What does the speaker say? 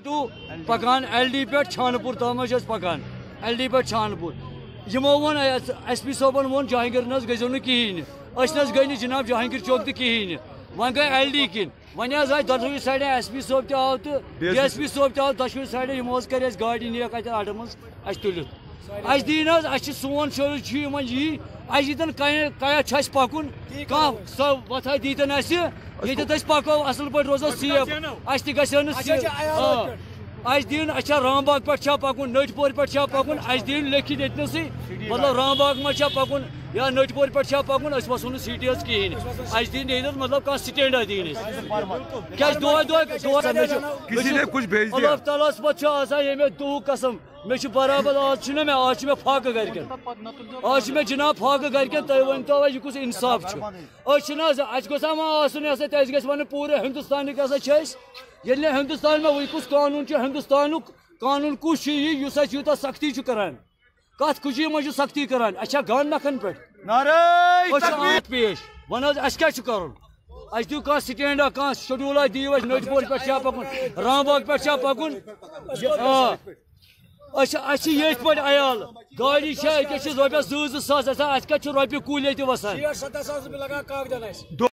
To पकान L D पे छानपुर तम पकान। एल डी पे छानपुर। यमो वो एस पी सोबन वो जहांगीर नज नो कहें अस गई जनाब जहांगीर चौक तो कहें वन गई एल डी किन वन आए दशवी साइड एस पी सोब तव तो। एस पी सोब तव दशवी साइड यमो कर गाड़ी नेक अत अड़ मज अस तुलित अस सोन शोर यी अस दीतन कया पकुन कह सो वथा दीतन अस ये पको असल पे रोजो सेफ़ अस तह अस दिन अच्छा रामबाग पे पकुन नटपोर पे पकुन अस दिन लिखित ये मतलब रामबाग मा पकुन या नटपोर पे पकुन अस नो सीटी कहें अस दिन ये मतलब कह स्टैंड दिन क्या अल्लाह ताला पे ये दुह कसम मे बराबर आज मे आज मे फाक घर आज मे जनाब फाक घर तुम वन तो यह कुछ इंसाफ अस गोस वन पूरे हिंदुस्तान ये हिंदुस्तान में वह कानून हिंदुस्तान कानून कुछ यूत यूत सख्ती करान कत खुशी मज सख्ती करान अच्छा गान नखन पे पेश वन अस क्या कर अस दू कह स्टैंड कह शेड्यूल दिव पे पकुन रामबाग पे पकुन अस ये पे अयाल गाड़ी अस रोपस जो सास अस क्या रोपये कूल ये वसान